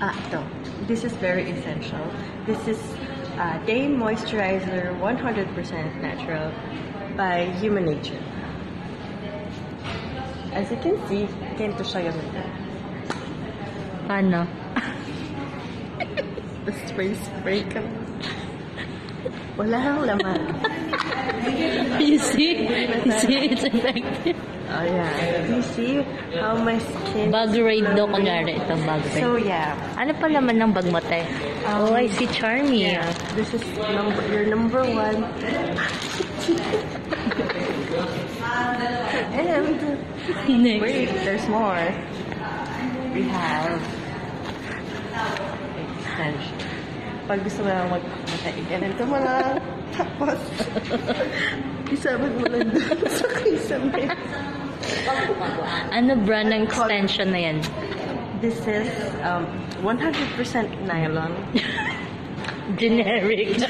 Ah, ito. This is very essential. This is uh, Day Moisturizer 100% natural by Human Nature. As you can see, ganito siya gamitin. Paano? Spray-spray ka. Wala kang laman. You see? You see? It's effective. Oh, yeah. You see how my skin... Bug raid daw, kunyari. Ito, bug raid. So, yeah. ano pa naman ng bag mo, te? oh, I see Charmy. Yeah. This is number, your number one. and... Next. Wait, there's more. We have extension. Pag gusto mo lang mag-matay, ganito mo lang. Tapos, isabag mo lang dun sa kisame. Ano brand ng extension na yan? This is um, 100% nylon. Generic.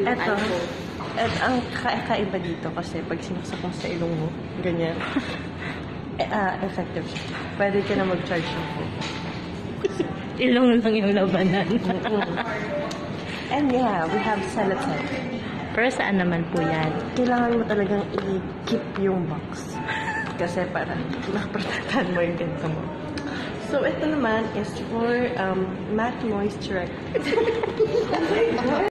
Ito, at ang kakaiba dito kasi pag sinaksak mo sa ilong mo, ganyan, eh, ah, effective siya. Pwede ka na mag-charge ng phone. Ilong lang yung labanan. And yeah, we have sellotape. Pero saan naman po yan? kailangan mo talagang i-keep yung box. Kasi para makaprotektahan mo yung ganito mo. So, ito naman is for um, matte moisturizer.